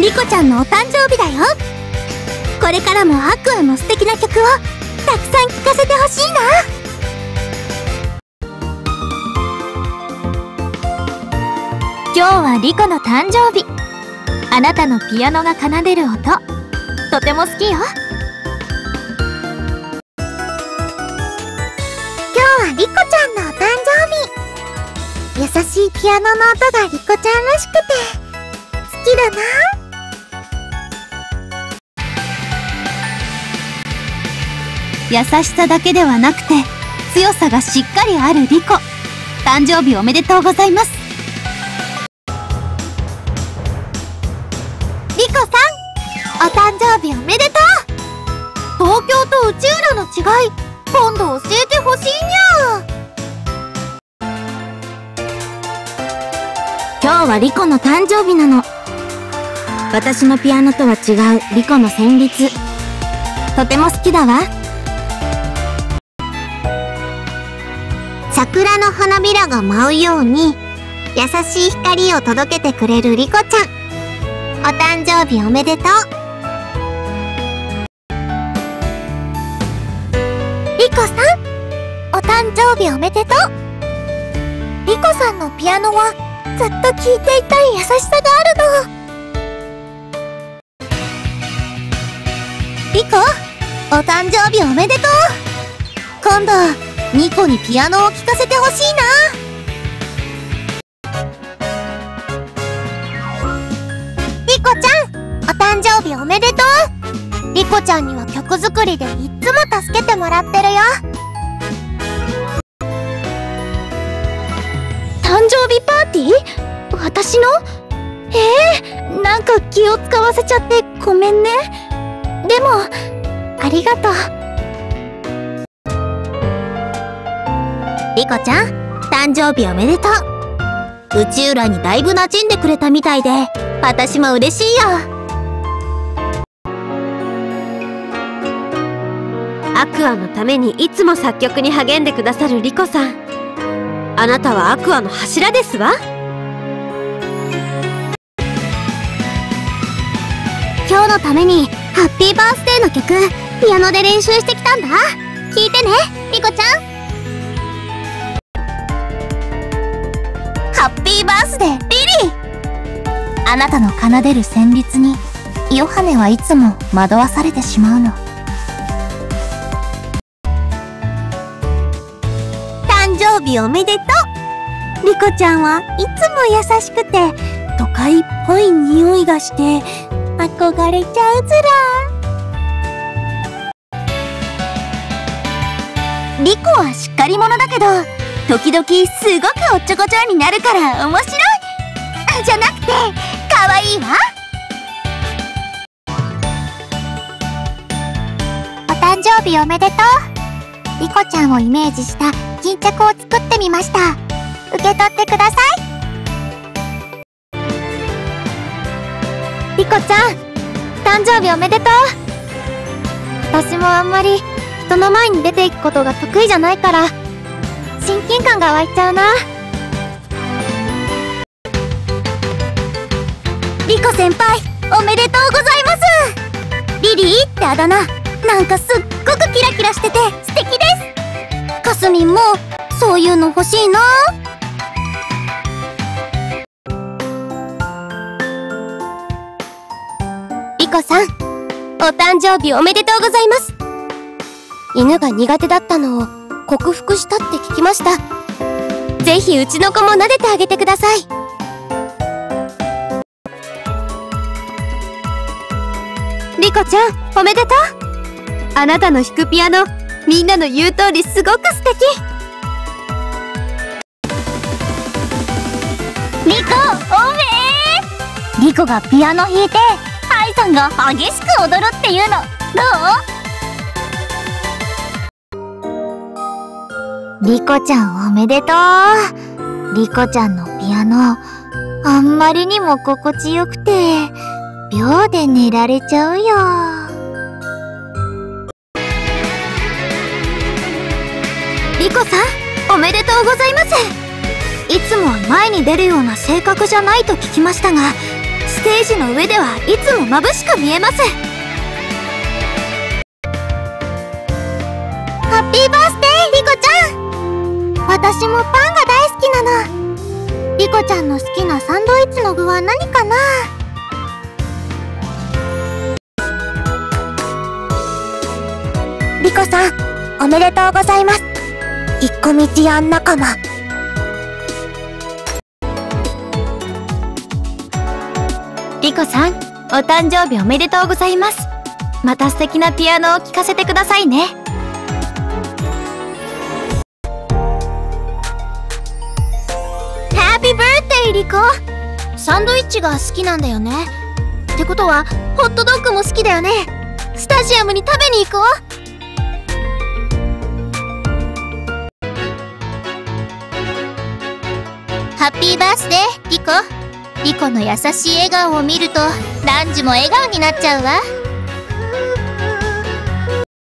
リコちゃんのお誕生日だよ。これからもアクアの素敵な曲をたくさん聴かせてほしいな。今日はリコの誕生日。あなたのピアノが奏でる音。とても好きよ。今日はリコちゃんのお誕生日。優しいピアノの音がリコちゃんらしくて。好きだな。優しさだけではなくて強さがしっかりあるリコ誕生日おめでとうございます。リコさんお誕生日おめでとう。東京と内浦の違い今度教えてほしいにゃ今日はリコの誕生日なの。私のピアノとは違うリコの旋律。とても好きだわ。桜の花びらが舞うように優しい光を届けてくれるリコちゃん。お誕生日おめでとう。リコさんお誕生日おめでとう。リコさんのピアノはずっと聴いていたい優しさがあるの。リコお誕生日おめでとう。今度ニコにピアノを聴かせてほしいな。リコちゃんお誕生日おめでとう。リコちゃんには曲作りでいっつも助けてもらってるよ。誕生日パーティー？私の？えー、なんか気を使わせちゃってごめんね。でもありがとう。リコちゃん誕生日おめでとう。内浦にだいぶ馴染んでくれたみたいで私も嬉しいよ。アクアのためにいつも作曲に励んでくださるリコさん。あなたはアクアの柱ですわ。今日のためにハッピーバースデーの曲ピアノで練習してきたんだ。聞いてねリコちゃんハッピーバースデーリリー。あなたの奏でる旋律にヨハネはいつも惑わされてしまうの。誕生日おめでとう。リコちゃんはいつも優しくて都会っぽい匂いがして憧れちゃうずらリコはしっかり者だけど時々すごくおっちょこちょいになるから面白い。じゃなくて可愛いわ。お誕生日おめでとう。リコちゃんをイメージした巾着を作ってみました。受け取ってください。リコちゃん誕生日おめでとう。私もあんまり人の前に出ていくことが得意じゃないから。近感が湧いちゃうな。リコ先輩おめでとうございます。リリーってあだ名。なんかすっごくキラキラしてて素敵です。かすみんもそういうの欲しいなリコさんお誕生日おめでとうございます。犬が苦手だったのを克服したって聞きました。ぜひうちの子も撫でてあげてください。リコちゃんおめでとう。あなたの弾くピアノみんなの言う通りすごく素敵。リコおめえ。リコがピアノ弾いてハイさんが激しく踊るっていうのどう？リコちゃんおめでとう。リコちゃんのピアノあんまりにも心地よくて秒で寝られちゃうよ。リコさんおめでとうございます。いつもは前に出るような性格じゃないと聞きましたがステージの上ではいつも眩しく見えます。私もパンが大好きなのリコちゃんの好きなサンドイッチの具は何かな？リコさんおめでとうございます引っ込み思案仲間リコさん、お誕生日おめでとうございます。また素敵なピアノを聴かせてくださいね。バースデーリコサンドイッチが好きなんだよね。ってことは、ホットドッグも好きだよね。スタジアムに食べに行こうハッピーバースデーリコリコの優しい笑顔を見るとランジも笑顔になっちゃうわ